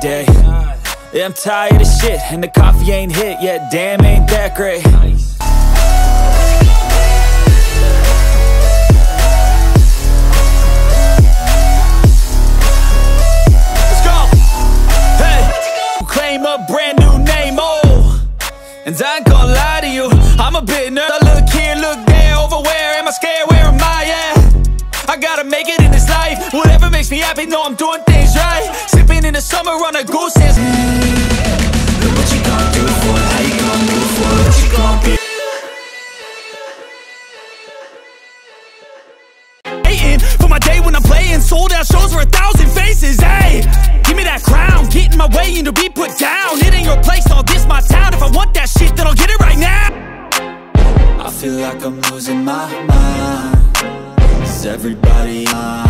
day Yeah, I'm tired of shit And the coffee ain't hit yet Damn, ain't that great Let's go! Hey! Claim a brand new name, oh And I ain't gonna lie to you I'm a bit nervous I look here, look there Over where am I scared? Where am I at? I gotta make it in this life Whatever makes me happy, know I'm doing things in the summer on a goose dance Look what you gonna do for it? How you gonna move for it? What you gonna be? Waiting for my day when I'm playing Sold out shows for a thousand faces, hey Give me that crown, get in my way and to be put down. It ain't your place, no, this my town. If I want that shit, then I'll get it right now. I feel like I'm losing my mind. Is everybody on?